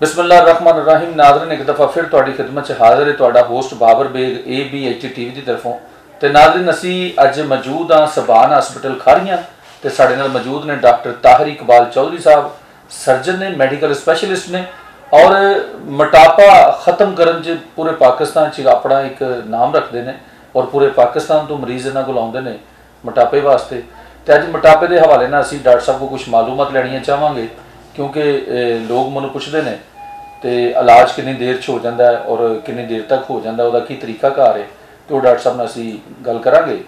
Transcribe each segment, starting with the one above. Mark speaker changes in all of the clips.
Speaker 1: ਬਿਸਮਿਲ੍ਲਾਹਿਰਰਹਿਮਾਨਿਰਰਹੀਮ। ਨਾਜ਼ਰੀਨ, ਇੱਕ ਦਫਾ ਫਿਰ ਤੁਹਾਡੀ ਖਿਦਮਤ 'ਚ ਹਾਜ਼ਰ ਹੈ ਤੁਹਾਡਾ host Babar Baig ABH TV ਦੀ ਤਰਫੋਂ। ਤੇ ਨਾਜ਼ਰੀਨ, ਅਸੀਂ ਅੱਜ ਮੌਜੂਦ ਹਾਂ ਸਬਾਨ ਹਸਪੀਟਲ ਖਾਰੀਆਂ ਤੇ ਸਾਡੇ ਨਾਲ ਮੌਜੂਦ ਨੇ ਡਾਕਟਰ ਤਾਹਿਰ ਇਕਬਾਲ ਚੌਧਰੀ ਸਾਹਿਬ, ਸਰਜਨ ਨੇ, ਮੈਡੀਕਲ ਸਪੈਸ਼ਲਿਸਟ ਨੇ ਔਰ ਮੋਟਾਪਾ ਖਤਮ ਕਰਨ 'ਚ ਪੂਰੇ ਪਾਕਿਸਤਾਨ 'ਚ ਆਪਣਾ ਇੱਕ ਨਾਮ ਰੱਖਦੇ ਨੇ ਔਰ ਪੂਰੇ ਪਾਕਿਸਤਾਨ ਤੋਂ ਮਰੀਜ਼ ਇਹਨਾਂ ਕੋਲ ਆਉਂਦੇ ਨੇ ਮੋਟਾਪੇ ਵਾਸਤੇ। ਤੇ ਅੱਜ ਮੋਟਾਪੇ ਦੇ ਹਵਾਲੇ ਨਾਲ ਅਸੀਂ ਡਾਕਟਰ ਸਾਹਿਬ ਕੋਲ ਕੁਝ ਮਾਲੂਮਾਤ ਲੈਣੀਆਂ ਚਾਹਾਂਗੇ। ਕਿਉਂਕਿ ਲੋਕ ਮੈਨੂੰ ਪੁੱਛਦੇ ਨੇ ਤੇ ਇਲਾਜ ਕਿੰਨੀ ਦੇਰ 'ਚ ਹੋ ਜਾਂਦਾ ਹੈ ਔਰ ਕਿੰਨੀ ਦੇਰ ਤੱਕ ਹੋ ਜਾਂਦਾ ਉਹਦਾ ਕੀ ਤਰੀਕਾ ਤਰੀਕਾਕਾਰ ਹੈ ਤੇ ਉਹ ਡਾਕਟਰ ਸਾਹਿਬ ਨਾਲ ਅਸੀਂ ਗੱਲ ਕਰਾਂਗੇ।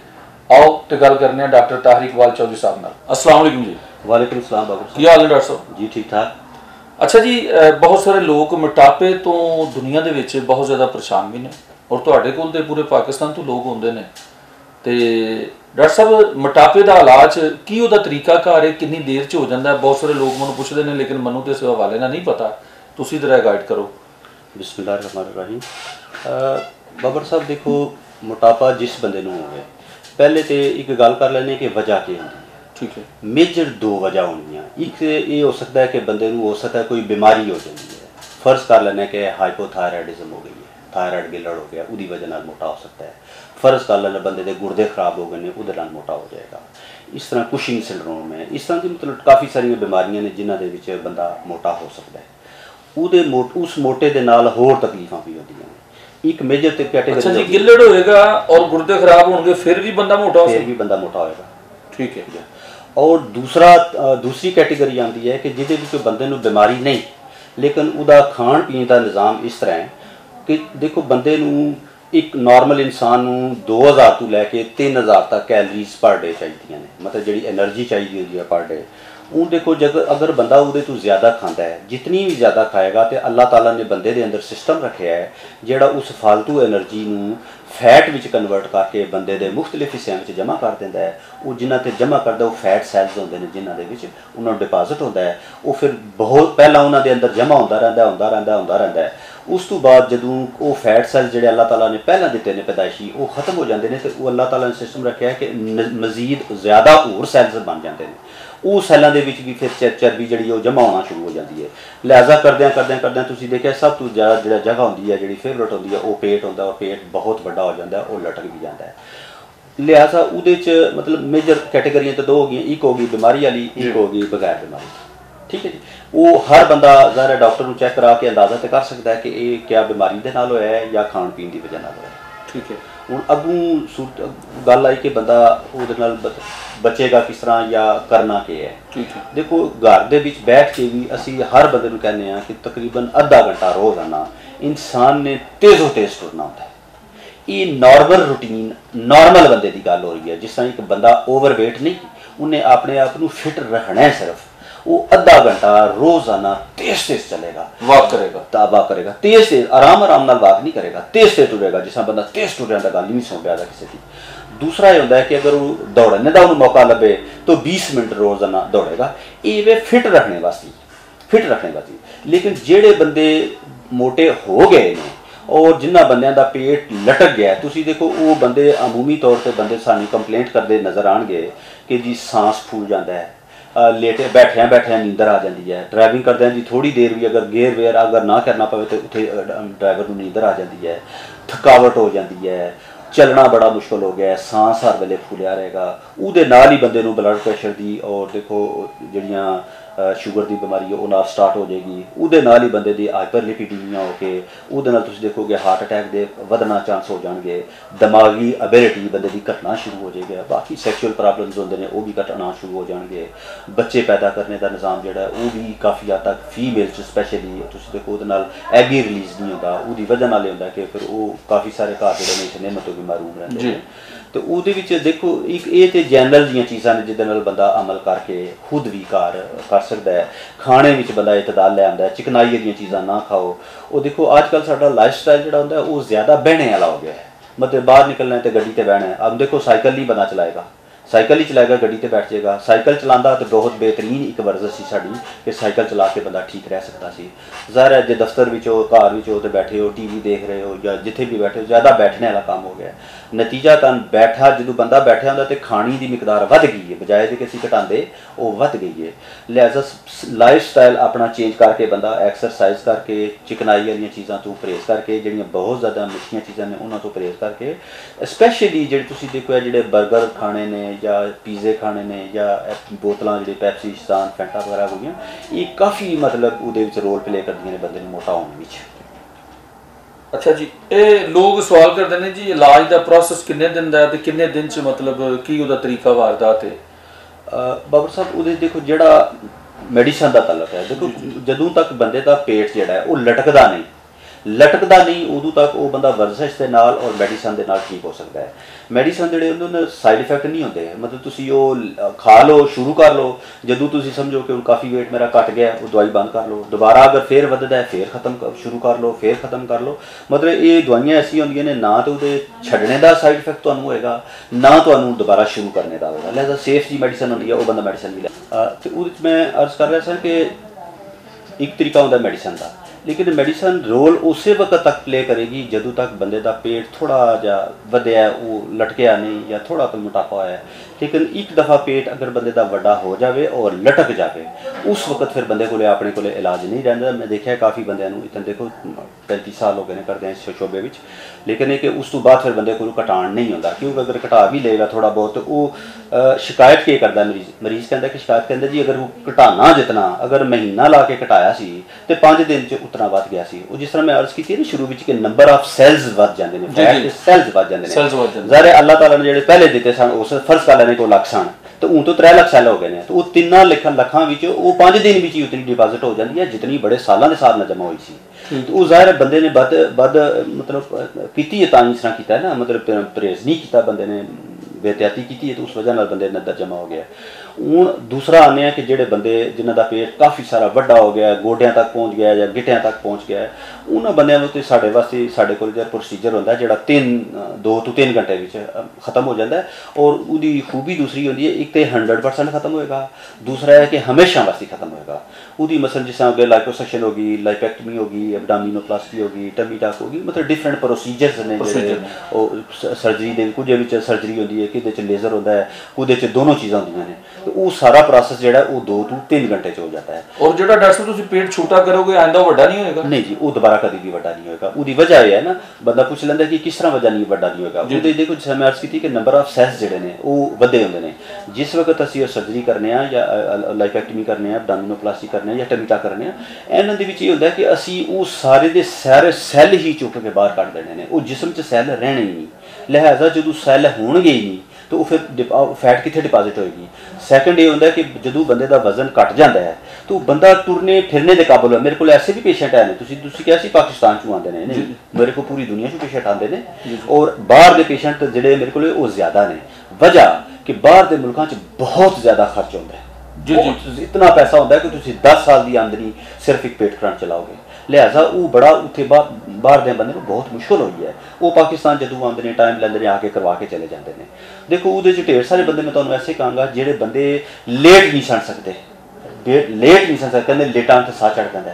Speaker 1: ਆਓ ਤੇ ਗੱਲ ਕਰਨੇ ਆ ਡਾਕਟਰ ਤਾਹਰੀਕਵਾਲ ਚੌਧਰੀ ਸਾਹਿਬ ਨਾਲ। ਅਸਲਾਮ ਵਾਲੇਕੁਮ ਜੀ।
Speaker 2: ਵਾਲੇਕੁਮ ਸਲਾਮ ਬਾਬੂ
Speaker 1: ਕੀ ਹਾਲ ਹੈ ਡਾਕਟਰ ਸਾਹਿਬ?
Speaker 2: ਜੀ ਠੀਕ ਠਾਕ।
Speaker 1: ਅੱਛਾ ਜੀ ਬਹੁਤ ਸਾਰੇ ਲੋਕ ਮੋਟਾਪੇ ਤੋਂ ਦੁਨੀਆ ਦੇ ਵਿੱਚ ਬਹੁਤ ਜ਼ਿਆਦਾ ਪਰੇਸ਼ਾਨ ਵੀ ਨੇ ਔਰ ਤੁਹਾਡੇ ਕੋਲ ਤੇ ਪੂਰੇ ਪਾਕਿਸਤਾਨ ਤੋਂ ਲੋਕ ਆਉਂਦੇ ਨੇ। ਤੇ ਡਾਕਟਰ ਸਾਹਿਬ ਮੋਟਾਪੇ ਦਾ ਇਲਾਜ ਕੀ ਉਹਦਾ ਤਰੀਕਾ ਕਾਰ ਹੈ? ਕਿੰਨੀ ਦੇਰ ਚ ਹੋ ਜਾਂਦਾ ਹੈ? ਬਹੁਤ ਸਾਰੇ ਲੋਕ ਮੈਨੂੰ ਪੁੱਛਦੇ ਨੇ ਲੇਕਿਨ ਮੈਨੂੰ ਤੇ ਇਸ ਹਵਾਲੇ ਨਾਲ ਨਹੀਂ ਪਤਾ। ਤੁਸੀਂ ਜਰਾ ਗਾਈਡ ਕਰੋ।
Speaker 2: ਬਿਸਮਿਲ੍ਲਾਹਿਰਰਹਿਮਾਨਿਰਰਹੀਮ ਅ, ਬਾਬਰ ਸਾਹਿਬ ਦੇਖੋ ਮੋਟਾਪਾ ਜਿਸ ਬੰਦੇ ਨੂੰ ਹੋਵੇ ਪਹਿਲੇ ਤੇ ਇੱਕ ਗੱਲ ਕਰ ਲੈਣੇ ਕਿ ਵਜ੍ਹਾ ਕੀ ਹੁੰਦੀ ਹੈ।
Speaker 1: ਠੀਕ ਹੈ।
Speaker 2: ਮੇਜਰ ਦੋ ਵਜ੍ਹਾ ਹੁੰਦੀਆਂ। ਇੱਕ ਇਹ ਹੋ ਸਕਦਾ ਹੈ ਕਿ ਬੰਦੇ ਨੂੰ ਹੋ ਸਕਦਾ ਕੋਈ ਬਿਮਾਰੀ ਹੋ ਜਾਂਦੀ ਹੈ। ਫਰਜ਼ ਕਰ ਲੈਣੇ ਕਿ ਹਾਈਪੋਥਾਇਰਾਇਡਿਜ਼ਮ ਹੋ ਗਈ ਹੈ। ਥਾਇਰਾਇਡ ਗਿਲੜ ਹੋ ਗਿਆ ਉਹਦੀ ਵਜ੍ਹਾ ਨਾਲ ਮੋਟਾ ਹੋ ਸਕਦਾ ਹੈ। ਫਰਜ਼ ਕਰ ਲੈਣੇ ਬੰਦੇ ਦੇ ਗੁਰਦੇ ਖਰਾਬ ਹੋ ਗਏ ਨੇ ਉਹਦੇ ਨਾਲ ਮੋਟਾ ਹੋ ਜਾਏਗਾ। ਇਸ ਤਰ੍ਹਾਂ ਕੁਸ਼ਿੰਗ ਸਿੰਡਰੋਮ ਹੈ। ਇਸ ਤਰ੍ਹਾਂ ਦੀ ਮਤਲਬ ਕਾਫੀ ਸਾਰੀਆਂ ਬਿਮਾਰੀਆਂ ਨੇ ਜਿਨ੍ਹਾਂ ਦੇ ਵਿੱਚ ਬੰਦਾ ਮੋਟਾ ਹੋ ਸਕਦਾ ਹੈ। ਉਹਦੇ ਮੋਟ ਉਸ ਮੋਟੇ ਦੇ ਨਾਲ ਹੋਰ ਤਕਲੀਫਾਂ ਵੀ ਹੁੰਦੀਆਂ ਨੇ। ਇੱਕ ਮੇਜਰ ਤੇ
Speaker 1: ਅੱਛਾ
Speaker 2: ਕੈਟੇਗਰੀ
Speaker 1: ਜੀ ਗਿੱਲੜ ਹੋਏਗਾ ਔਰ ਗੁਰਦੇ ਖਰਾਬ ਹੋਣਗੇ ਫਿਰ ਵੀ ਬੰਦਾ ਮੋਟਾ ਹੋ
Speaker 2: ਫਿਰ
Speaker 1: ਸਕਦਾ।
Speaker 2: ਵੀ ਬੰਦਾ ਮੋਟਾ ਹੋਏਗਾ।
Speaker 1: ਠੀਕ ਹੈ।
Speaker 2: ਔਰ ਦੂਸਰਾ ਦੂਸਰੀ ਕੈਟਾਗਰੀ ਆਉਂਦੀ ਹੈ ਕਿ ਜਿਹਦੇ ਵਿੱਚ ਬੰਦੇ ਨੂੰ ਬਿਮਾਰੀ ਨਹੀਂ ਲੇਕਿਨ ਉਹਦਾ ਖਾਣ ਪੀਣ ਦਾ ਨਿਜ਼ਾਮ ਇਸ ਤਰ੍ਹਾਂ ਹੈ ਕਿ ਦੇਖੋ ਬੰਦੇ ਨੂੰ ਇੱਕ ਨਾਰਮਲ ਇਨਸਾਨ ਨੂੰ 2000 ਤੋਂ ਲੈ ਕੇ 3000 ਤੱਕ ਕੈਲਰੀਜ਼ ਪਰ ਡੇ ਚਾਹੀਦੀਆਂ ਨੇ। ਮਤਲਬ ਜਿਹੜੀ એનર્ਜੀ ਚਾਹੀਦੀ ਹੁੰਦੀ ਹੈ ਪਰ ਡੇ ਉਹ ਦੇਖੋ, ਜਦ ਅਗਰ ਬੰਦਾ ਉਹਦੇ ਤੋਂ ਜ਼ਿਆਦਾ ਖਾਂਦਾ ਹੈ ਜਿੰਨੀ ਵੀ ਜ਼ਿਆਦਾ ਖਾਏਗਾ ਤੇ ਅੱਲਾਹ ਤਾਲਾ ਨੇ ਬੰਦੇ ਦੇ ਅੰਦਰ ਸਿਸਟਮ ਰੱਖਿਆ ਹੈ, ਜਿਹੜਾ ਉਸ ਫਾਲਤੂ એનર્ਜੀ ਨੂੰ ਫੈਟ ਵਿੱਚ ਕਨਵਰਟ ਕਰਕੇ ਬੰਦੇ ਦੇ ਮੁxtਲਿਫ ਹਿੱਸਿਆਂ ਵਿੱਚ ਜਮ੍ਹਾਂ ਕਰ ਦਿੰਦਾ ਹੈ, ਉਹ ਜਿਨ੍ਹਾਂ ਤੇ ਜਮ੍ਹਾਂ ਕਰਦਾ ਉਹ ਫੈਟ ਸੈਲਸ ਹੁੰਦੇ ਨੇ, ਜਿਨ੍ਹਾਂ ਦੇ ਵਿੱਚ ਉਹਨਾਂ ਨੂੰ ਡਿਪਾਜ਼ਿਟ ਹੁੰਦਾ ਹੈ, ਉਹ ਫਿਰ ਬਹੁਤ ਪਹਿਲਾਂ ਉਹਨਾਂ ਦੇ ਅੰਦਰ ਜਮ੍ਹਾਂ ਹੁੰਦਾ ਰਹਿੰਦਾ ਹੁੰਦਾ ਰਹਿੰਦਾ ਹੁੰਦਾ ਰਹਿੰਦਾ ਹੈ। ਉਸ ਤੋਂ ਬਾਅਦ ਜਦੋਂ ਉਹ ਫੈਟ ਸੈਲ ਜਿਹੜੇ ਅੱਲਾਹ ਤਾਲਾ ਨੇ ਪਹਿਲਾਂ ਦਿੱਤੇ ਨੇ ਪੈਦਾਇਸ਼ੀ ਉਹ ਖਤਮ ਹੋ ਜਾਂਦੇ ਨੇ ਤੇ ਉਹ ਅੱਲਾਹ ਤਾਲਾ ਨੇ ਸਿਸਟਮ ਰੱਖਿਆ ਹੈ ਕਿ ਮਜ਼ੀਦ ਜ਼ਿਆਦਾ ਹੋਰ ਸੈਲਸ ਬਣ ਜਾਂਦੇ ਨੇ। ਉਹ ਸੈੱਲਾਂ ਦੇ ਵਿੱਚ ਵੀ ਫਿਰ ਚਰ- ਚਰਬੀ ਜਿਹੜੀ ਉਹ ਜਮ੍ਹਾਂ ਹੋਣਾ ਸ਼ੁਰੂ ਹੋ ਜਾਂਦੀ ਹੈ। ਲਿਹਾਜ਼ਾ ਕਰਦਿਆਂ ਕਰਦਿਆਂ ਕਰਦਿਆਂ ਤੁਸੀਂ ਦੇਖਿਆ ਸਭ ਤੋਂ ਜ਼ਿਆਦਾ ਜਿਹੜਾ ਜਗ੍ਹਾ ਹੁੰਦੀ ਹੈ ਜਿਹੜੀ ਫੇਵਰਟ ਹੁੰਦੀ ਹੈ ਉਹ ਪੇਟ ਹੁੰਦਾ ਉਹ ਪੇਟ ਬਹੁਤ ਵੱਡਾ ਹੋ ਜਾਂਦਾ ਹੈ, ਉਹ ਲਟਕ ਵੀ ਜਾਂਦਾ ਹੈ। ਲਿਹਾਜ਼ਾ ਉਹਦੇ ਚ ਮਤਲਬ ਮੇਜਰ ਕੈਟਾਗਰੀਆਂ ਤਾਂ ਦੋ ਹੋ ਗਈਆਂ ਇੱਕ ਹੋ ਗਈ ਬਿਮਾਰੀ ਵਾਲੀ ਇੱਕ ਹੋ ਗਈ ਬਗੈਰ ਬਿਮਾਰੀ। ਠੀਕ ਹੈ ਜੀ। ਉਹ ਹਰ ਬੰਦਾ ਜ਼ਾਰਾ ਡਾਕਟਰ ਨੂੰ ਚੈੱਕ ਕਰਾ ਕੇ ਅੰਦਾਜ਼ਾ ਤੇ ਕਰ ਸਕਦਾ ਹੈ ਕਿ ਇਹ ਕਿਆ ਬਿਮਾਰੀ ਦੇ ਨਾਲ ਹੋਇਆ ਹੈ ਜਾਂ ਖਾਣ ਪੀਣ ਦੀ ਵਜ੍ਹਾ ਨਾਲ ਹੋਇਆ ਹੈ।
Speaker 1: ਠੀਕ ਹੈ।
Speaker 2: ਹੁਣ ਅੱਗੋਂ ਸੂਰਤ ਗੱਲ ਆਈ ਕਿ ਬੰਦਾ ਉਹਦੇ ਨਾਲ ਬਚੇਗਾ ਕਿਸ ਤਰ੍ਹਾਂ ਜਾਂ ਕਰਨਾ ਕੀ ਹੈ।
Speaker 1: ਠੀਕ ਹੈ।
Speaker 2: ਦੇਖੋ ਘਰ ਦੇ ਵਿੱਚ ਬੈਠ ਕੇ ਵੀ ਅਸੀਂ ਹਰ ਬੰਦੇ ਨੂੰ ਕਹਿੰਦੇ ਆ ਕਿ ਤਕਰੀਬਨ ਅੱਧਾ ਘੰਟਾ ਰੋਜ਼ਾਨਾ ਇਨਸਾਨ ਨੇ ਤੇਜ਼ੋ ਤੇਜ਼ ਤੁਰਨਾ ਹੁੰਦਾ ਹੈ। ਇਹ ਨਾਰਮਲ ਰੂਟੀਨ ਨਾਰਮਲ ਬੰਦੇ ਦੀ ਗੱਲ ਹੋ ਰਹੀ ਹੈ ਜਿਸ ਤਰ੍ਹਾਂ ਇੱਕ ਬੰਦਾ ਓਵਰਵੇਟ ਨਹੀਂ ਉਹਨੇ ਆਪਣੇ ਆਪ ਨੂੰ ਫਿਟ ਰਹਿਣਾ ਹੈ ਸਿਰਫ। ਉਹ ਅੱਧਾ ਘੰਟਾ ਰੋਜ਼ਾਨਾ ਤੇਜ਼ ਤੇਜ਼ ਚਲੇਗਾ
Speaker 1: ਵਾਕ ਕਰੇਗਾ
Speaker 2: ਤਾਬਾ ਕਰੇਗਾ ਤੇਜ਼ ਤੇਜ਼ ਆਰਾਮ ਆਰਾਮ ਨਾਲ ਵਾਕ ਨਹੀਂ ਕਰੇਗਾ ਤੇਜ਼ ਤੇਜ਼ ਤੁਰੇਗਾ ਜਿਸ ਬੰਦਾ ਤੇਜ਼ ਤੁਰ ਰਿਹਾ ਤਾਂ ਗੱਲ ਨਹੀਂ ਸੁਣ ਰਿਹਾ ਕਿਸੇ ਦੀ ਦੂਸਰਾ ਇਹ ਹੁੰਦਾ ਹੈ ਕਿ ਅਗਰ ਉਹ ਦੌੜਨੇ ਦਾ ਉਹਨੂੰ ਮੌਕਾ ਲੱਭੇ ਤਾਂ 20 ਮਿੰਟ ਰੋਜ਼ਾਨਾ ਦੌੜੇਗਾ ਇਹ ਵੇ ਫਿਟ ਰੱਖਣੇ ਵਾਸਤੇ ਫਿਟ ਰੱਖਣੇ ਵਾਸਤੇ ਲੇਕਿਨ ਜਿਹੜੇ ਬੰਦੇ ਮੋਟੇ ਹੋ ਗਏ ਨੇ ਔਰ ਜਿਨ੍ਹਾਂ ਬੰਦਿਆਂ ਦਾ ਪੇਟ ਲਟਕ ਗਿਆ ਤੁਸੀਂ ਦੇਖੋ ਉਹ ਬੰਦੇ ਅਮੂਮੀ ਤੌਰ ਤੇ ਬੰਦੇ ਸਾਨੂੰ ਕੰਪਲੇਂਟ ਕਰਦੇ ਨਜ਼ਰ ਆਣਗੇ ਕਿ ਜੀ ਸਾਹ ਫੂਲ ਜਾਂਦਾ ਹੈ ਲੇਟੇ, ਬੈਠਿਆਂ ਬੈਠਿਆਂ ਨੀਂਦਰ ਆ ਜਾਂਦੀ ਹੈ। ਡਰਾਈਵਿੰਗ ਕਰਦਿਆਂ ਦੀ ਥੋੜੀ ਦੇਰ ਵੀ ਅਗਰ ਗੇਅਰ ਵੇਅਰ ਅਗਰ ਨਾ ਕਰਨਾ ਪਵੇ ਤੇ ਉੱਥੇ ਡਰਾਈਵਰ ਨੂੰ ਨੀਂਦਰ ਆ ਜਾਂਦੀ ਹੈ। ਥਕਾਵਟ ਹੋ ਜਾਂਦੀ ਹੈ। ਚੱਲਣਾ ਬੜਾ ਮੁਸ਼ਕਲ ਹੋ ਗਿਆ ਹੈ। ਸਾਹ ਹਰ ਵੇਲੇ ਫੁੱਲਿਆ ਰਹੇਗਾ। ਉਹਦੇ ਨਾਲ ਹੀ ਬੰਦੇ ਨੂੰ ਬਲੱਡ ਪ੍ਰੈਸ਼ਰ ਦੀ ਔਰ ਦੇਖੋ, ਜਿਹੜੀਆਂ ਸ਼ੂਗਰ ਦੀ ਬਿਮਾਰੀ ਹੈ ਉਹ ਨਾਲ ਸਟਾਰਟ ਹੋ ਜਾਏਗੀ। ਉਹਦੇ ਨਾਲ ਹੀ ਬੰਦੇ ਦੀ ਹਾਈਪਰਲਿਪੀਡੀਮੀਆ ਹੋ ਕੇ, ਉਹਦੇ ਨਾਲ ਤੁਸੀਂ ਦੇਖੋਗੇ ਹਾਰਟ ਅਟੈਕ ਦੇ ਵਧਣਾ ਚਾਂਸ ਹੋ ਜਾਣਗੇ। ਦਿਮਾਗੀ ਅਬਿਲਿਟੀ ਬੰਦੇ ਦੀ ਘਟਣਾ ਸ਼ੁਰੂ ਹੋ ਜਾਏਗਾ। ਬਾਕੀ ਸੈਕਸ਼ੂਅਲ ਪ੍ਰੋਬਲਮਸ ਹੁੰਦੇ ਨੇ, ਉਹ ਵੀ ਘਟਣਾ ਸ਼ੁਰੂ ਹੋ ਜਾਣਗੇ। ਬੱਚੇ ਪੈਦਾ ਕਰਨੇ ਦਾ ਨਿਜ਼ਾਮ ਜਿਹੜਾ, ਉਹ ਵੀ ਕਾਫੀ ਹੱਦ ਤੱਕ ਫੀਮੇਲ ਚ ਸਪੈਸ਼ਲੀ ਤੁਸੀਂ ਦੇਖੋ, ਉਹਦੇ ਨਾਲ ਐਗ ਰਿਲੀਜ਼ ਨਹੀਂ ਹੁੰਦਾ। ਉਹਦੀ ਵਜ੍ਹਾ ਨਾਲ ਇਹ ਹੁੰਦਾ ਕਿ ਫਿਰ ਉਹ ਕਾਫੀ ਸਾਰੇ ਘਰ ਜਿਹੜੇ ਨੇ, ਇਸ ਬਿਮਾਰ ਤੋਂ ਰਹਿੰਦੇ ਨੇ। ਤੇ ਉਹਦੇ ਵਿੱਚ ਦੇਖੋ, ਇੱਕ ਇਹ ਤੇ ਜਨਰਲ ਦੀਆਂ ਚੀਜ਼ਾਂ ਨੇ ਜਿਹਦੇ ਨਾਲ ਬੰਦਾ ਅਮਲ ਕਰਕੇ ਖੁਦ ਵੀ ਕਾਰ ਕਰ ਸਕਦਾ ਹੈ। ਖਾਣੇ ਵਿੱਚ ਬੰਦਾ ਇਤਦਾਲ ਲੈ ਆਉਂਦਾ ਹੈ, ਚਿਕਨਾਈ ਦੀਆਂ ਚੀਜ਼ਾਂ ਨਾ ਖਾਓ। ਉਹ ਦੇਖੋ ਅੱਜ ਕੱਲ ਸਾਡਾ ਲਾਈਫ ਸਟਾਈਲ ਜਿਹੜਾ ਹੁੰਦਾ ਉਹ ਜ਼ਿਆਦਾ ਬਹਿਣੇ ਵਾਲਾ ਹੋ ਗਿਆ ਹੈ। ਮਤਲਬ ਬਾਹਰ ਨਿਕਲਣਾ ਹੈ ਤੇ ਗੱਡੀ ਤੇ ਬਹਿਣਾ ਹੈ। ਅਬ ਦੇਖੋ, ਸਾਈਕਲ ਨਹੀਂ ਬੰਦਾ ਚਲਾਏਗਾ। ਸਾਈਕਲ ਹੀ ਚਲਾਏਗਾ, ਗੱਡੀ ਤੇ ਬੈਠ ਜਾਏਗਾ। ਸਾਈਕਲ ਚਲਾਉਂਦਾ ਤੇ ਬਹੁਤ ਬਿਹਤਰੀਨ ਇੱਕ ਵਰਜ਼ਸ਼ ਸੀ ਸਾਡੀ ਕਿ ਸਾਈਕਲ ਚਲਾ ਕੇ ਬੰਦਾ ਠੀਕ ਰਹਿ ਸਕਦਾ ਸੀ। ਜ਼ਾਹਿਰ ਹੈ, ਜੇ ਦਫ਼ਤਰ ਵਿੱਚ ਹੋ ਘਰ ਵਿੱਚ ਹੋ ਤੇ ਬੈਠੇ ਹੋ, ਟੀਵੀ ਦੇਖ ਰਹੇ ਹੋ ਜਾਂ ਜਿੱਥੇ ਵੀ ਬੈਠੇ ਹੋ, ਜ਼ਿਆਦਾ ਬੈਠਣੇ ਵਾਲਾ ਕੰਮ ਹੋ ਗਿਆ। ਨਤੀਜਾ ਤਾਂ ਬੈਠਾ, ਜਦੋਂ ਬੰਦਾ ਬੈਠਿਆ ਹੁੰਦਾ ਤੇ ਖਾਣੀ ਦੀ ਮਿਕਦਾਰ ਵੱਧ ਗਈ ਹੈ। ਬਜਾਏ ਦੇ ਕਿ ਅਸੀਂ ਘਟਾਉਂਦੇ, ਉਹ ਵੱਧ ਗਈ ਹੈ। ਲਿਹਾਜ਼ਾ ਲਾਈਫ ਸਟਾਈਲ ਆਪਣਾ ਚੇਂਜ ਕਰਕੇ ਬੰਦਾ ਐਕਸਰਸਾਈਜ਼ ਕਰਕੇ, ਚਿਕਨਾਈ ਵਾਲੀਆਂ ਚੀਜ਼ਾਂ ਤੋਂ ਪਰਹੇਜ਼ ਕਰਕੇ, ਜਿਹੜੀਆਂ ਬਹੁਤ ਜ਼ਿਆਦਾ ਮਿੱਠੀਆਂ ਚੀਜ਼ਾਂ ਨੇ, ਉਹਨਾਂ ਤੋਂ ਪਰਹੇਜ਼ ਕਰਕੇ ਸਪੈਸ਼ਲੀ ਜਿਹੜੇ ਤੁਸੀਂ ਦੇਖੋ ਜਿਹੜੇ 버ਗਰ ਖਾਣੇ ਨੇ ਜਾਂ ਪੀਜ਼ੇ ਖਾਣੇ ਨੇ ਜਾਂ ਬੋਤਲਾਂ ਜਿਹੜੇ ਪੈਪਸੀ ਸ਼ਾਨ ਫੈਂਟਾ ਵਗੈਰਾ ਹੋ ਗਈਆਂ ਇਹ ਕਾਫੀ ਮਤਲਬ ਉਹਦੇ ਵਿੱਚ ਰੋਲ ਪਲੇ ਕਰਦੀਆਂ ਨੇ ਬੰਦੇ ਨੂੰ ਮੋਟਾ ਹੋਣ ਵਿੱਚ।
Speaker 1: ਅੱਛਾ ਜੀ ਇਹ ਲੋਕ ਸਵਾਲ ਕਰਦੇ ਨੇ ਜੀ ਇਲਾਜ ਦਾ ਪ੍ਰੋਸੈਸ ਕਿੰਨੇ ਦਿਨ ਦਾ ਹੈ ਤੇ ਕਿੰਨੇ ਦਿਨ ਚ ਮਤਲਬ ਕੀ ਉਹਦਾ ਤਰੀਕਾ ਵਾਰਦਾਤ ਹੈ?
Speaker 2: ਬਾਬਰ ਸਾਹਿਬ ਉਹਦੇ ਦੇਖੋ ਜਿਹੜਾ ਮੈਡੀਸਨ ਦਾ ਤਾਲੁਕ ਹੈ ਦੇਖੋ ਜਦੋਂ ਤੱਕ ਬੰਦੇ ਦਾ ਪੇਟ ਜਿਹੜਾ ਹੈ ਉਹ ਲਟਕਦਾ ਨਹੀਂ ਲਟਕਦਾ ਨਹੀਂ ਉਦੋਂ ਤੱਕ ਉਹ ਬੰਦਾ ਵਰਜ਼ਿਸ਼ ਦੇ ਨਾਲ ਔਰ ਮੈਡੀਸਨ ਦੇ ਨਾਲ ਠੀਕ ਹੋ ਸਕਦਾ ਹੈ। ਮੈਡੀਸਨ ਜਿਹੜੇ ਉਹਨਾਂ ਦੇ ਸਾਈਡ ਇਫੈਕਟ ਨਹੀਂ ਹੁੰਦੇ। ਮਤਲਬ ਤੁਸੀਂ ਉਹ ਖਾ ਲਓ ਸ਼ੁਰੂ ਕਰ ਲਓ। ਜਦੋਂ ਤੁਸੀਂ ਸਮਝੋ ਕਿ ਹੁਣ ਕਾਫੀ weight ਮੇਰਾ ਘਟ ਗਿਆ ਉਹ ਦਵਾਈ ਬੰਦ ਕਰ ਲਓ। ਦੁਬਾਰਾ ਅਗਰ ਫੇਰ ਵੱਧਦਾ ਹੈ ਫੇਰ ਖਤਮ ਸ਼ੁਰੂ ਕਰ ਲਓ ਫੇਰ ਖਤਮ ਕਰ ਲਓ। ਮਤਲਬ ਇਹ ਦਵਾਈਆਂ ਐਸੀਆਂ ਹੁੰਦੀਆਂ ਨੇ ਨਾ ਤੇ ਉਹਦੇ ਛੱਡਣੇ ਦਾ ਸਾਈਡ ਇਫੈਕਟ ਤੁਹਾਨੂੰ ਹੋਏਗਾ ਨਾ ਤੁਹਾਨੂੰ ਦੁਬਾਰਾ ਸ਼ੁਰੂ ਕਰਨੇ ਦਾ ਹੋਏਗਾ। ਲਿਹਾਜ਼ਾ ਸੇਫ ਜੀ ਮੈਡੀਸਨ ਹੁੰਦੀ ਹੈ ਉਹ ਬੰਦਾ ਮੈਡੀਸਨ ਵੀ ਲੈ ਅ, ਤੇ ਉਹਦੇ ਵਿੱਚ ਮੈਂ ਅਰਜ਼ ਕਰ ਰਿਹਾ ਸੀ ਕਿ ਇੱਕ ਤਰੀਕਾ ਹੁੰਦਾ ਮੈਡੀਸਨ ਦਾ। ਲੇਕਿਨ ਮੈਡੀਸਨ ਰੋਲ ਉਸੇ ਵਕਤ ਤੱਕ ਪਲੇ ਕਰੇਗੀ ਜਦੋਂ ਤੱਕ ਬੰਦੇ ਦਾ ਪੇਟ ਥੋੜਾ ਜਿਹਾ ਵਧਿਆ, ਉਹ ਲਟਕਿਆ ਨਹੀਂ ਜਾਂ ਥੋੜਾ ਕੋਈ ਮੋਟਾਪਾ ਹੋਇਆ। ਲੇਕਿਨ ਇੱਕ ਦਫਾ ਪੇਟ ਅਗਰ ਬੰਦੇ ਦਾ ਵੱਡਾ ਹੋ ਜਾਵੇ ਔਰ ਲਟਕ ਜਾਵੇ, ਉਸ ਵਕਤ ਫਿਰ ਬੰਦੇ ਕੋਲੇ ਆਪਣੇ ਕੋਲੇ ਇਲਾਜ ਨਹੀਂ ਰਹਿੰਦਾ। ਮੈਂ ਦੇਖਿਆ ਕਾਫੀ ਬੰਦਿਆਂ ਨੂੰ ਇਤਨ ਦੇਖੋ 35 ਸਾਲ ਹੋ ਗਏ ਨੇ ਕਰਦੇ ਇਸ ਸ਼ੋਬੇ ਵਿੱਚ। ਲੇਕਿਨ ਇਹ ਕਿ ਉਸ ਤੋਂ ਬਾਅਦ ਫਿਰ ਬੰਦੇ ਕੋਲ ਘਟਾਣ ਨਹੀਂ ਹੁੰਦਾ। ਕਿਉਂਕਿ ਅਗਰ ਘਟਾ ਵੀ ਲਏਗਾ ਥੋੜਾ ਬਹੁਤ, ਉਹ ਸ਼ਿਕਾਇਤ ਕੀ ਕਰਦਾ ਮਰੀਜ਼ ਮਰੀਜ਼ ਕਹਿੰਦਾ ਕਿ ਸ਼ਿਕਾਇਤ ਕਹਿੰਦਾ ਜੀ ਅਗਰ ਉਹ ਘਟਾਣਾ ਜਿਤਨਾ, ਅਗਰ ਮਹੀਨਾ ਲਾ ਕੇ ਘਟਾਇਆ ਸੀ ਤੇ 5 ਦਿਨ ਚ ਉਤਨਾ ਵੱਧ ਗਿਆ ਸੀ। ਉਹ ਜਿਸ ਤਰ੍ਹਾਂ ਮੈਂ ਅਰਜ਼ ਕੀਤੀ ਨਾ ਸ਼ੁਰੂ ਵਿੱਚ ਕਿ ਨੰਬਰ ਆਫ ਸੈਲਸ ਵੱਧ ਜਾਂਦੇ ਨੇ। ਫੈਟ। ਦੇ ਸੈਲਸ ਵੱਧ ਜਾਂਦੇ ਨੇ।
Speaker 1: ਵੱਧ ਜਾਂਦੇ।
Speaker 2: ਜ਼ਾਰੇ ਅੱਲਾਹ ਤਾਲਾ ਨੇ ਜਿਹੜੇ ਪਹਿਲੇ ਦਿੱਤੇ ਸਨ ਉਸ ਫਰਜ਼ ਕਰ ਲੈਣੇ ਕੋ ਲੱਖ ਸਨ। ਤੇ ਉਹ ਤੋਂ 3 ਲੱਖ ਸੈੱਲ ਹੋ ਗਏ ਨੇ। ਤੇ ਉਹ ਤਿੰਨਾਂ ਲੱਖਾਂ ਲੱਖਾਂ ਵਿੱਚ ਉਹ 5 ਦਿਨ ਵਿੱਚ ਹੀ ਉਤਨੀ ਡਿਪੋਜ਼ਿਟ ਹੋ ਜਾਂਦੀ ਹੈ ਜਿਤਨੀ ਬੜੇ ਸਾਲਾਂ ਦੇ ਸਾਲ ਨਾਲ ਜਮ੍ਹਾਂ ਹੋਈ ਸੀ। ਤੇ ਉਹ ਜ਼ਾਹਿਰ ਬੰਦੇ ਨੇ ਵੱਧ ਵੱਧ ਮਤਲਬ ਕੀਤੀ ਹੈ ਤਾਂ ਇਸ ਤਰ੍ਹਾਂ ਕੀਤਾ ਨਾ। ਮਤਲਬ ਪ- ਪਰਹੇਜ਼ ਨਹੀਂ ਕੀਤਾ ਬੰਦੇ ਨੇ। ਬੇਤਿਆਤੀ ਕੀਤੀ ਹੈ ਤੇ ਉਸ ਵਜ੍ਹਾ ਨਾਲ ਬੰਦੇ ਦੇ ਅੰਦਰ ਜਮ੍ਹਾਂ ਹੋ ਗਿਆ। ਹੁਣ ਦੂਸਰਾ ਆਨੇ ਆ ਕਿ ਜਿਹੜੇ ਬੰਦੇ ਜਿਨ੍ਹਾਂ ਦਾ ਪੇਟ ਕਾਫੀ ਸਾਰਾ ਵੱਡਾ ਹੋ ਗਿਆ, ਗੋਡਿਆਂ ਤੱਕ ਪਹੁੰਚ ਗਿਆ ਜਾਂ ਗਿੱਟਿਆਂ ਤੱਕ ਪਹੁੰਚ ਗਿਆ, ਉਹਨਾਂ ਬੰਦਿਆਂ ਨੂੰ ਤੇ ਸਾਡੇ ਵਾਸਤੇ, ਸਾਡੇ ਕੋਲ ਜਿਹੜਾ ਪ੍ਰੋਸੀਜਰ ਹੁੰਦਾ ਜਿਹੜਾ 3 2 ਤੋਂ 3 ਘੰਟੇ ਵਿੱਚ ਖਤਮ ਹੋ ਜਾਂਦਾ ਔਰ ਉਹਦੀ ਖੂਬੀ ਦੂਸਰੀ ਹੁੰਦੀ ਹੈ ਇੱਕ ਤੇ 100% ਖਤਮ ਹੋਏਗਾ, ਦੂਸਰਾ ਹੈ ਕਿ ਹਮੇਸ਼ਾ ਵਾਸਤੇ ਖਤਮ ਹੋਏਗਾ। ਉਹਦੀ ਮਸਲ ਜਿਸ ਤਰ੍ਹਾਂ ਕਿ ਲਾਈਪੋਸੈਕਸ਼ਨ ਹੋ ਗਈ ਲਾਈਪੈਕਟਮੀ ਹੋ ਗਈ ਐਬਡੋਮਿਨੋਪਲਾਸਟੀ ਹੋ ਗਈ ਟਮੀ ਟਾਕ ਹੋ ਗਈ ਮਤਲਬ ਡਿਫਰੈਂਟ ਪ੍ਰੋਸੀਜਰਸ ਨੇ ਜਿਹੜੇ। ਉਹ ਸਰਜਰੀ ਦੇ ਕੁਝ ਵਿੱਚ ਸਰਜਰੀ ਹੁੰਦੀ ਹੈ ਕਿਹਦੇ ਚ ਲੇਜ਼ਰ ਹੁੰਦਾ ਹੈ ਉਹਦੇ ਚ ਦੋਨੋਂ ਚੀਜ਼ਾਂ ਹੁੰਦੀਆਂ ਨੇ। ਤੇ ਉਹ ਸਾਰਾ ਪ੍ਰੋਸੈਸ ਜਿਹੜਾ ਉਹ 2 ਤੋਂ 3 ਘੰਟੇ ਚ ਹੋ ਜਾਂਦਾ ਹੈ।
Speaker 1: ਔਰ ਜਿਹੜਾ ਡਾਕਟਰ ਤੁਸੀਂ ਪੇਟ ਛੋਟਾ ਕਰੋਗੇ ਆਂਦਾ ਵੱਡਾ ਨਹੀਂ ਹੋਏਗਾ।
Speaker 2: ਨਹੀਂ ਜੀ ਉਹ ਦੁਬਾਰਾ ਕਦੀ ਵੀ ਵੱਡਾ ਨਹੀਂ ਹੋਏਗਾ। ਉਹਦੀ ਵਜ੍ਹਾ ਇਹ ਹੈ ਨਾ ਬੰਦਾ ਪੁੱਛ ਲੈਂਦਾ ਕਿ ਕਿਸ ਤਰ੍ਹਾਂ ਵਜ੍ਹਾ ਨਹੀਂ ਵੱਡਾ ਨਹੀਂ ਹੋਏਗਾ। ਉਹਦੇ ਦੇਖੋ ਜਿਵੇਂ ਮੈਂ ਅਰਜ਼ ਕੀਤੀ ਕਿ ਨੰਬਰ ਆਫ ਸੈਲਸ ਜਿਹੜੇ ਨੇ ਉਹ ਵੱਧੇ ਹੁੰਦੇ ਨੇ। ਜਿਸ ਵਕਤ ਅਸੀਂ ਸਰਜਰੀ ਕਰਨੇ ਆ ਜਾਂ ਲਾਈਪੈਕਟਮੀ ਕਰਨੇ ਆ ਐਬਡੋਮਿਨੋਪਲਾਸਟੀ ਕਰਨੇ ਆ ਜਾਂ ਟਮੀਟਾ ਕਰਨੇ ਆ ਇਹਨਾਂ ਦੇ ਵਿੱਚ ਇਹ ਹੁੰਦਾ ਕਿ ਅਸੀਂ ਉਹ ਸਾਰੇ ਦੇ ਸਾਰੇ ਸੈੱਲ ਹੀ ਚੁੱਕ ਕੇ ਬਾਹਰ ਕੱਢ ਦੇਣੇ ਨੇ ਉਹ ਜਿਸਮ 'ਚ ਸੈੱਲ ਰਹਿਣੇ ਹੀ ਨਹੀਂ। ਲਿਹਾਜ਼ਾ ਜਦੋਂ ਸੈੱਲ ਹੋਣਗੇ ਹੀ ਨਹੀਂ ਤਾਂ ਉਹ ਫਿਰ ਫੈਟ ਕਿੱਥੇ ਡਿਪੋਜ਼ਿਟ ਹੋਏਗੀ? ਸੈਕੰਡ ਇਹ ਹੁੰਦਾ ਕਿ ਜਦੋਂ ਬੰਦੇ ਦਾ ਵਜ਼ਨ ਘਟ ਜਾਂਦਾ ਹੈ ਤਾਂ ਬੰਦਾ ਤੁਰਨੇ ਫਿਰਨੇ ਦੇ ਕਾਬਲ ਹੈ ਮੇਰੇ ਕੋਲ ਐਸੇ ਵੀ ਪੇਸ਼ੈਂਟ ਆਏ ਨੇ ਤੁਸੀਂ ਤੁਸੀਂ ਕਿਹਾ ਸੀ ਪਾਕਿਸਤਾਨ ਚੋਂ ਆਉਂਦੇ ਨੇ ਨਹੀਂ ਮੇਰੇ ਕੋਲ ਪੂਰੀ ਦੁਨੀਆ ਚੋਂ ਪੇਸ਼ੈਂਟ ਆਉਂਦੇ ਨੇ। ਔਰ ਬਾਹਰ ਦੇ ਪੇਸ਼ੈਂਟ ਜਿਹੜੇ ਮੇਰੇ ਕੋਲ ਉਹ ਜ਼ਿਆਦਾ ਨੇ। ਵਜ੍ਹਾ ਕਿ ਬਾਹਰ ਦੇ ਮੁਲਕਾਂ 'ਚ ਬਹੁਤ ਜ਼ਿਆਦਾ ਖਰਚ ਹੁੰਦਾ ਹੈ।
Speaker 1: ਜੀ, ਜੀ।
Speaker 2: ਇਤਨਾ ਪੈਸਾ ਹੁੰਦਾ ਕਿ ਤੁਸੀਂ 10 ਸਾਲ ਦੀ ਆਮਦਨੀ ਸਿਰਫ ਇੱਕ ਪੇਟ ਖਰਾਬ ਚਲਾਓਗੇ। ਲਿਹਾਜ਼ਾ ਉਹ ਬੜਾ ਉੱਥੇ ਬਾਹਰ ਦੇ ਬੰਦੇ ਨੂੰ ਬਹੁਤ ਮੁਸ਼ਕਲ ਹੋਈ ਹੈ। ਉਹ ਪਾਕਿਸਤਾਨ ਜਦੋਂ ਆਉਂਦੇ ਨੇ ਟਾਈਮ ਲੈਂਦੇ ਨੇ ਆ ਕੇ ਕਰਵਾ ਕੇ ਚਲੇ ਜਾਂਦੇ ਨੇ। ਦੇਖੋ ਉਹਦੇ ਚ ਢੇਰ ਸਾਰੇ ਬੰਦੇ ਮੈਂ ਤੁਹਾਨੂੰ ਐਸੇ ਕਹਾਂਗਾ ਜਿਹੜੇ ਬੰਦੇ ਲੇਟ ਨਹੀਂ ਸਣ ਸਕਦੇ। ਲੇਟ ਨਹੀਂ ਸਣ ਸਕਦੇ ਕਹਿੰਦੇ ਲੇਟਾਂ ਤੇ ਸਾਹ ਚੜ ਜਾਂਦਾ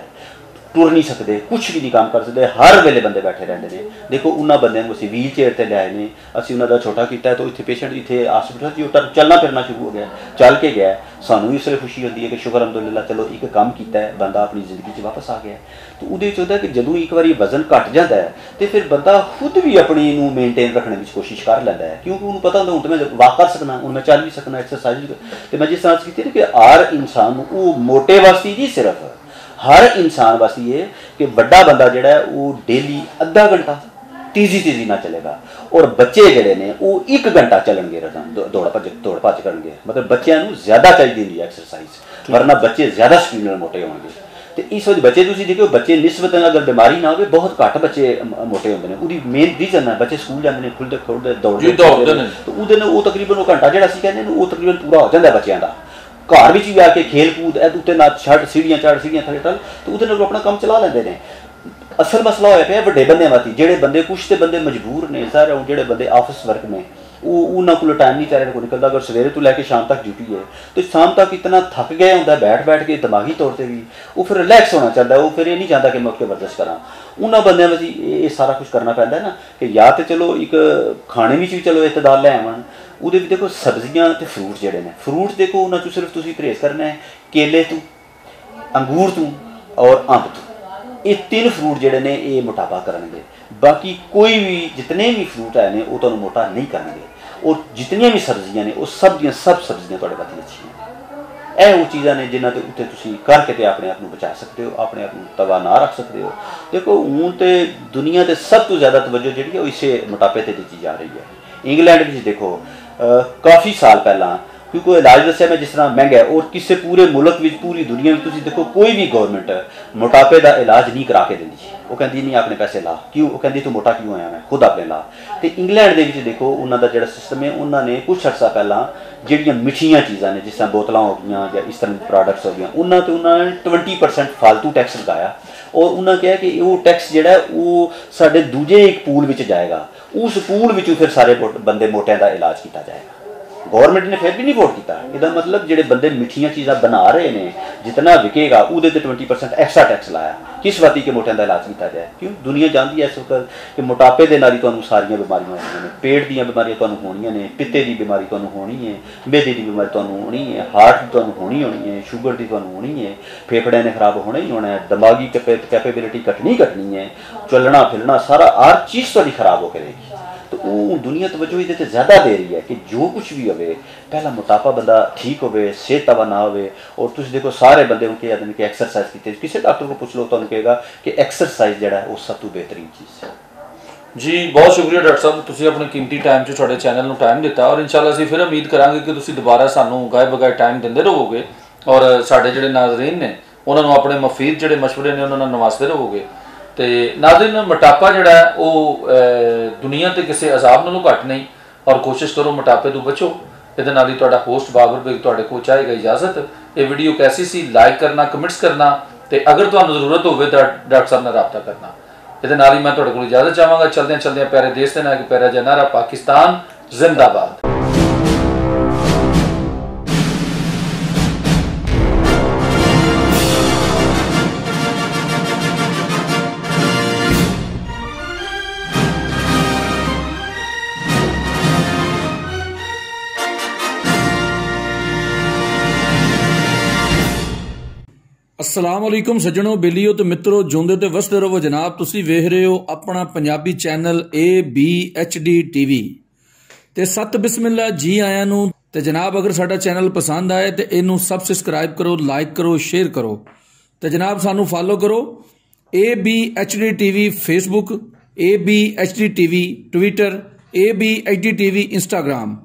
Speaker 2: ਹੈ ਟੁਰ ਨਹੀਂ ਸਕਦੇ ਕੁਝ ਵੀ ਨਹੀਂ ਕੰਮ ਕਰ ਸਕਦੇ, ਹਰ ਵੇਲੇ ਬੰਦੇ ਬੈਠੇ ਰਹਿੰਦੇ ਨੇ। ਦੇਖੋ, ਉਹਨਾਂ ਬੰਦਿਆਂ ਨੂੰ ਅਸੀਂ ਵੀਲ ਚੇਅਰ ਤੇ ਲਿਆਏ ਨੇ, ਅਸੀਂ ਉਹਨਾਂ ਦਾ ਛੋਟਾ ਕੀਤਾ ਤਾਂ ਇੱਥੇ ਪੇਸ਼ੈਂਟ ਇੱਥੇ ਹਸਪੀਟਲ 'ਚ ਉਤਰ ਚੱਲਣਾ ਫਿਰਨਾ ਸ਼ੁਰੂ ਹੋ ਗਿਆ, ਚੱਲ ਕੇ ਗਿਆ। ਸਾਨੂੰ ਵੀ ਇਸ ਲਈ ਖੁਸ਼ੀ ਹੁੰਦੀ ਹੈ ਕਿ ਸ਼ੁਕਰ ਅਲਹਮਦੁਲਿਲਾ, ਚਲੋ ਇੱਕ ਕੰਮ ਕੀਤਾ ਹੈ, ਬੰਦਾ ਆਪਣੀ ਜ਼ਿੰਦਗੀ 'ਚ ਵਾਪਸ ਆ ਗਿਆ। ਹੈ। ਉਹਦੇ 'ਚ ਉਹਦਾ ਕਿ ਜਦੋਂ ਇੱਕ ਵਾਰੀ ਵਜ਼ਨ ਘਟ ਜਾਂਦਾ ਹੈ, ਤੇ ਫਿਰ ਬੰਦਾ ਖੁਦ ਵੀ ਆਪਣੀ ਨੂੰ ਮੇਨਟੇਨ ਰੱਖਣ ਵਿੱਚ ਕੋਸ਼ਿਸ਼ ਕਰ ਲੈਂਦਾ ਹੈ। ਕਿਉਂਕਿ ਉਹਨੂੰ ਪਤਾ ਹੁੰਦਾ, ਹੁਣ ਤਾਂ ਮੈਂ ਵਾਕ ਕਰ ਸਕਦਾ, ਹੁਣ ਮੈਂ ਚੱਲ ਵੀ ਸਕਦਾ ਐਕਸਰਸਾਈਜ਼ ਤੇ ਮੈਂ ਜਿਸ ਤਰ੍ਹਾਂ ਕੀਤੀ ਨਾ ਕਿ ਹਰ ਇਨਸਾਨ ਨੂੰ, ਉਹ ਮੋਟੇ ਵਾਸਤੇ ਜੀ ਸਿਰਫ ਹਰ ਇਨਸਾਨ ਵਾਸਤੇ ਇਹ ਕਿ ਵੱਡਾ ਬੰਦਾ ਜਿਹੜਾ ਉਹ ਡੇਲੀ ਅੱਧਾ ਘੰਟਾ ਤੀਜ਼ੀ ਤੀਜ਼ੀ ਨਾਲ ਚੱਲੇਗਾ। ਔਰ ਬੱਚੇ ਜਿਹੜੇ ਨੇ ਉਹ 1 ਘੰਟਾ ਚੱਲਣਗੇ ਰੋਜ਼ਾਨਾ ਦੌੜ ਭੱਜ ਦੌੜ ਭੱਜ ਕਰਨਗੇ। ਮਤਲਬ ਬੱਚਿਆਂ ਨੂੰ ਜ਼ਿਆਦਾ ਚਾਹੀਦੀ ਹੁੰਦੀ ਹੈ ਐਕਸਰਸਾਈਜ਼ ਵਰਨਾ ਬੱਚੇ ਜ਼ਿਆਦਾ ਸਪੀਡ ਨਾਲ ਮੋਟੇ ਹੋਣਗੇ। ਤੇ ਇਸ ਵਜ੍ਹਾ ਬੱਚੇ ਤੁਸੀਂ ਦੇਖੋ ਬੱਚੇ ਨਿਸਬਤਨ ਅਗਰ ਬਿਮਾਰੀ ਨਾ ਹੋਵੇ ਬਹੁਤ ਘੱਟ ਬੱਚੇ ਮੋਟੇ ਹੁੰਦੇ ਨੇ। ਉਹਦੀ ਮੇਨ ਰੀਜ਼ਨ ਹੈ ਬੱਚੇ ਸਕੂਲ ਜਾਂਦੇ ਨੇ ਖੁੱਲਦੇ ਖੁੱਲਦੇ ਦੌੜਦੇ
Speaker 1: ਨੇ।
Speaker 2: ਤੇ ਉਹਦੇ ਨਾਲ ਉਹ ਤਕਰੀਬਨ ਉਹ ਘੰਟਾ ਜਿਹੜਾ ਅਸੀਂ ਕਹਿੰਦੇ ਨੇ ਉਹ ਤਕਰੀਬਨ ਪੂਰਾ ਹੋ ਜਾਂਦਾ ਬੱਚਿਆਂ ਦਾ। ਘਰ ਵਿੱਚ ਵੀ ਆ ਕੇ ਖੇਲ ਕੂਦ ਇਹ ਉੱਤੇ ਨਾ ਛੱਡ ਸੀੜੀਆਂ ਚੜ ਸੀੜੀਆਂ ਥੱਲੇ ਟਲ ਤੇ ਉਹਦੇ ਨਾਲ ਆਪਣਾ ਕੰਮ ਚਲਾ ਲੈਂਦੇ ਨੇ। ਅਸਲ ਮਸਲਾ ਹੋਇਆ ਪਿਆ ਵੱਡੇ ਬੰਦਿਆਂ ਵਾਸਤੇ, ਜਿਹੜੇ ਬੰਦੇ ਕੁਛ ਤੇ ਬੰਦੇ ਮਜਬੂਰ ਨੇ ਸਾਰੇ ਜਿਹੜੇ ਬੰਦੇ ਆਫਿਸ ਵਰਕ ਨੇ, ਉਹ ਉਹਨਾਂ ਕੋਲ ਟਾਈਮ ਨਹੀਂ ਚਾਰੇ ਕੋਲ ਨਿਕਲਦਾ, ਅਗਰ ਸਵੇਰੇ ਤੋਂ ਲੈ ਕੇ ਸ਼ਾਮ ਤੱਕ ਡਿਊਟੀ ਹੈ। ਤੇ ਸ਼ਾਮ ਤੱਕ ਇਤਨਾ ਥੱਕ ਗਿਆ ਹੁੰਦਾ ਬੈਠ ਬੈਠ ਕੇ ਦਿਮਾਗੀ ਤੌਰ ਤੇ ਵੀ, ਉਹ ਫਿਰ ਰਿਲੈਕਸ ਹੋਣਾ ਚਾਹੁੰਦਾ, ਉਹ ਫਿਰ ਇਹ ਨਹੀਂ ਚਾਹੁੰਦਾ ਕਿ ਮੈਂ ਉੱਠ ਵਰਜ਼ਿਸ਼ ਕਰਾਂ। ਉਹਨਾਂ ਬੰਦਿਆਂ ਵਿੱਚ ਇਹ ਸਾਰਾ ਕੁਝ ਕਰਨਾ ਪੈਂਦਾ ਨਾ, ਕਿ ਜਾਂ ਤੇ ਚਲੋ ਇੱਕ ਖਾਣੇ ਵਿੱਚ ਵੀ ਚਲੋ ਇਤਦਾਲ ਲੈ ਆਵਣ ਉਹਦੇ ਵਿੱਚ ਦੇਖੋ ਸਬਜ਼ੀਆਂ ਤੇ ਫਰੂਟ ਜਿਹੜੇ ਨੇ ਫਰੂਟ ਦੇਖੋ ਉਹਨਾਂ 'ਚੋਂ ਸਿਰਫ ਤੁਸੀਂ ਪਰਹੇਜ਼ ਕਰਨਾ ਹੈ, ਕੇਲੇ ਤੋਂ, ਅੰਗੂਰ ਤੋਂ ਔਰ ਅੰਬ ਤੋਂ। ਇਹ ਤਿੰਨ ਫਰੂਟ ਜਿਹੜੇ ਨੇ, ਇਹ ਮੋਟਾਪਾ ਕਰਨਗੇ। ਬਾਕੀ ਕੋਈ ਵੀ ਜਿਤਨੇ ਵੀ ਫਰੂਟ ਹੈ ਨੇ, ਉਹ ਤੁਹਾਨੂੰ ਮੋਟਾ ਨਹੀਂ ਕਰਨਗੇ। ਔਰ ਜਿਤਨੀਆਂ ਵੀ ਸਬਜ਼ੀਆਂ ਨੇ, ਉਹ ਸਭ ਦੀਆਂ ਸਭ ਸਬਜ਼ੀਆਂ ਤੁਹਾਡੇ ਵਾਸਤੇ ਅੱਛੀਆਂ ਇਹ ਉਹ ਚੀਜ਼ਾਂ ਨੇ ਜਿਨ੍ਹਾਂ ਦੇ ਉੱਤੇ ਤੁਸੀਂ ਕਰਕੇ ਤੇ ਆਪਣੇ ਆਪ ਨੂੰ ਬਚਾ ਸਕਦੇ ਹੋ, ਆਪਣੇ ਆਪ ਨੂੰ ਤਵਾ ਨਾ ਰੱਖ ਸਕਦੇ ਹੋ। ਦੇਖੋ, ਹੁਣ ਤੇ ਦੁਨੀਆ ਤੇ ਸਭ ਤੋਂ ਜ਼ਿਆਦਾ ਤਵੱਜੋ ਜਿਹੜੀ ਹੈ, ਉਹ ਇਸੇ ਮੋਟਾਪੇ ਤੇ ਦਿੱਤੀ ਜਾ ਰਹੀ ਹੈ। ਇੰਗਲੈਂਡ ਵਿੱਚ ਦੇਖੋ ਕਾਫੀ ਸਾਲ ਪਹਿਲਾਂ, ਕਿਉਂਕਿ ਇਲਾਜ ਦੱਸਿਆ ਮੈਂ ਜਿਸ ਤਰ੍ਹਾਂ ਮਹਿੰਗਾ ਹੈ, ਔਰ ਕਿਸੇ ਪੂਰੇ ਮੁਲਕ ਵਿੱਚ, ਪੂਰੀ ਦੁਨੀਆ ਵਿੱਚ ਤੁਸੀਂ ਦੇਖੋ, ਕੋਈ ਵੀ ਗਵਰਨਮੈਂਟ ਮੋਟਾਪੇ ਦਾ ਇਲਾਜ ਨਹੀਂ ਕਰਾ ਕੇ ਦਿੰਦੀ। ਉਹ ਕਹਿੰਦੀ, ਨਹੀਂ, ਆਪਣੇ ਪੈਸੇ ਲਾ। ਕਿਉਂ? ਉਹ ਕਹਿੰਦੀ, ਤੂੰ ਮੋਟਾ ਕਿਉਂ ਆਇਆ ਮੈਂ? ਖੁਦ ਆਪਣੇ ਲਾ। ਤੇ ਇੰਗਲੈਂਡ ਦੇ ਵਿੱਚ ਦੇਖੋ, ਉਹਨਾਂ ਦਾ ਜਿਹੜਾ ਸਿਸਟਮ ਹੈ, ਉਹਨਾਂ ਨੇ ਕੁਝ ਅਰਸਾ ਪਹਿਲਾਂ ਜਿਹੜੀਆਂ ਮਿੱਠੀਆਂ ਚੀਜ਼ਾਂ ਨੇ, ਜਿਸ ਤਰ੍ਹਾਂ ਬੋਤਲਾਂ ਹੋ ਗਈਆਂ ਜਾਂ ਇਸ ਤਰ੍ਹਾਂ ਦੇ ਪ੍ਰੋਡਕਟਸ ਹੋ ਗਈਆਂ, ਉਹਨਾਂ ਤੇ ਉਹਨਾਂ ਨੇ 20% ਫालतू ਟੈਕਸ ਲਗਾਇਆ। ਔਰ ਉਹਨਾਂ ਕਿਹਾ ਕਿ ਉਹ ਟੈਕਸ ਜਿਹੜਾ ਉਹ ਸਾਡੇ ਦੂਜੇ ਇੱਕ ਪੂਲ ਵਿੱਚ ਜਾਏਗਾ। ਉਹ ਸਕੂਲ ਵਿੱਚੋਂ ਫਿਰ ਸਾਰੇ ਬੰਦੇ ਮੋਟਿਆਂ ਦਾ ਇਲਾਜ ਕੀਤਾ ਜਾਏਗਾ। ਗਵਰਨਮੈਂਟ ਨੇ ਫਿਰ ਵੀ ਨਹੀਂ ਵੋਟ ਕੀਤਾ ਇਹਦਾ ਮਤਲਬ ਜਿਹੜੇ ਬੰਦੇ ਮਿੱਠੀਆਂ ਚੀਜ਼ਾਂ ਬਣਾ ਰਹੇ ਨੇ ਜਿੰਨਾ ਵਿਕੇਗਾ ਉਹਦੇ ਤੇ 20% ਐਕਸਟਰਾ ਟੈਕਸ ਲਾਇਆ ਕਿਸ ਵਾਤੀ ਕੇ ਮੋਟਿਆਂ ਦਾ ਇਲਾਜ ਕੀਤਾ ਜਾਏ ਕਿਉਂ ਦੁਨੀਆ ਜਾਣਦੀ ਹੈ ਇਸ ਵਕਤ ਕਿ ਮੋਟਾਪੇ ਦੇ ਨਾਲ ਹੀ ਤੁਹਾਨੂੰ ਸਾਰੀਆਂ ਬਿਮਾਰੀਆਂ ਹੋਣੀਆਂ ਨੇ ਪੇਟ ਦੀਆਂ ਬਿਮਾਰੀਆਂ ਤੁਹਾਨੂੰ ਹੋਣੀਆਂ ਨੇ ਪਿੱਤੇ ਦੀ ਬਿਮਾਰੀ ਤੁਹਾਨੂੰ ਹੋਣੀ ਹੈ ਮੇਦੇ ਦੀ ਬਿਮਾਰੀ ਤੁਹਾਨੂੰ ਹੋਣੀ ਹੈ ਹਾਰਟ ਦੀ ਤੁਹਾਨੂੰ ਹੋਣੀ ਹੋਣੀ ਹੈ ਸ਼ੂਗਰ ਦੀ ਤੁਹਾਨੂੰ ਹੋਣੀ ਹੈ ਫੇਫੜਿਆਂ ਨੇ ਖਰਾਬ ਹੋਣਾ ਹੀ ਹੋਣਾ ਹੈ ਦਿਮਾਗੀ ਕੈਪੇਬਿਲਿਟੀ ਘਟਣੀ ਘਟਣੀ ਹੈ ਚੱਲਣਾ ਫਿਰਨਾ ਸਾਰਾ ਹਰ ਚੀਜ਼ ਤੁਹਾਡੀ ਖਰਾਬ ਹੋ ਕੇ ਰਹੇਗੀ ਤਾਂ ਉਹ ਦੁਨੀਆ ਤਵੱਜੋ ਇਹਦੇ ਤੇ ਜ਼ਿਆਦਾ ਦੇ ਰਹੀ ਹੈ ਕਿ ਜੋ ਕੁਝ ਵੀ ਹੋਵੇ ਪਹਿਲਾ ਮੋਟਾਪਾ ਬੰਦਾ ਠੀਕ ਹੋਵੇ ਸਿਹਤ ਤਵਾ ਨਾ ਹੋਵੇ ਔਰ ਤੁਸੀਂ ਦੇਖੋ ਸਾਰੇ ਬੰਦੇ ਨੂੰ ਕਿਹਾ ਜਾਂਦੇ ਕਿ ਐਕਸਰਸਾਈਜ਼ ਕੀਤੇ ਕਿਸੇ ਡਾਕਟਰ ਕੋਲ ਪੁੱਛ ਲਓ ਤੁਹਾਨੂੰ ਕਹੇਗਾ ਕਿ ਐਕਸਰਸਾਈਜ਼ ਜਿਹੜਾ ਉਹ ਸਭ ਤੋਂ ਬਿਹਤਰੀਨ ਚੀਜ਼ ਹੈ
Speaker 1: ਜੀ ਬਹੁਤ ਸ਼ੁਕਰੀਆ ਡਾਕਟਰ ਸਾਹਿਬ ਤੁਸੀਂ ਆਪਣੇ ਕੀਮਤੀ ਟਾਈਮ 'ਚ ਤੁਹਾਡੇ ਚੈਨਲ ਨੂੰ ਟਾਈਮ ਦਿੱਤਾ ਔਰ ਇਨਸ਼ਾਅੱਲਾ ਅਸੀਂ ਫਿਰ ਉਮੀਦ ਕਰਾਂਗੇ ਕਿ ਤੁਸੀਂ ਦੁਬਾਰਾ ਸਾਨੂੰ ਗਾਇਬ ਬਗਾਇ ਟਾਈਮ ਦਿੰਦੇ ਰਹੋਗੇ ਔਰ ਸਾਡੇ ਜਿਹੜੇ ਨਾਜ਼ਰੀਨ ਨੇ ਉਹਨਾਂ ਨੂੰ ਆਪਣੇ ਮਫੀਦ ਜਿਹੜੇ مشورے ਨੇ ਉਹਨਾਂ ਨਾਲ ਨਵਾਜ਼ਦੇ ਰਹੋਗੇ ਤੇ ਨਾਜ਼ਰੀਨ ਮੋਟਾਪਾ ਜਿਹੜਾ ਉਹ ਦੁਨੀਆ ਤੇ ਕਿਸੇ ਅਜ਼ਾਬ ਨਾਲੋਂ ਘੱਟ ਨਹੀਂ। ਔਰ ਕੋਸ਼ਿਸ਼ ਕਰੋ ਮੋਟਾਪੇ ਤੋਂ ਬਚੋ। ਇਹਦੇ ਨਾਲ ਹੀ ਤੁਹਾਡਾ ਹੋਸਟ ਬਾਬਰ ਬੇਗ ਤੁਹਾਡੇ ਕੋਲ ਚਾਹੇਗਾ ਇਜਾਜ਼ਤ। ਇਹ ਵੀਡੀਓ ਕੈਸੀ ਸੀ? ਲਾਈਕ ਕਰਨਾ ਕਮੈਂਟਸ ਕਰਨਾ ਤੇ ਅਗਰ ਤੁਹਾਨੂੰ ਜ਼ਰੂਰਤ ਹੋਵੇ ਤਾਂ ਡਾਕਟਰ ਸਾਹਿਬ ਨਾਲ ਰਾਬਤਾ ਕਰਨਾ। ਇਹਦੇ ਨਾਲ ਹੀ ਮੈਂ ਤੁਹਾਡੇ ਕੋਲ ਇਜਾਜ਼ਤ ਚਾਹਾਂਗਾ। ਚਲਦੇ ਚਲਦੇ ਪਿਆਰੇ ਦੇਸ਼ ਦੇ ਨਾਲ ਕਿ ਪਿਆਰਾ ਜਨਾਰਾ ਪਾਕਿਸਤਾਨ ਜ਼ਿੰਦਾਬਾਦ। ਅਸਲਾਮ ਅਲੈਕੁਮ ਸੱਜਣੋ, ਬੇਲੀਓ ਤੇ ਮਿੱਤਰੋ ਜੁੰਦੇ ਤੇ ਵਸਦੇ ਰਹੋ ਜਨਾਬ। ਤੁਸੀਂ ਵੇਖ ਰਹੇ ਹੋ ਆਪਣਾ ਪੰਜਾਬੀ ਚੈਨਲ ABHD TV ਤੇ ਸਤ ਬਿਸਮਿਲ੍ਲਾ, ਜੀ ਆਇਆਂ ਨੂੰ। ਤੇ ਜਨਾਬ, ਅਗਰ ਸਾਡਾ ਚੈਨਲ ਪਸੰਦ ਆਏ, ਤੇ ਇਹਨੂੰ ਸਬਸਕ੍ਰਾਈਬ ਕਰੋ, ਲਾਈਕ ਕਰੋ, ਸ਼ੇਅਰ ਕਰੋ। ਤੇ ਜਨਾਬ, ਸਾਨੂੰ ਫਾਲੋ ਕਰੋ ABHD TV Facebook ABHD TV Twitter ABHD TV Instagram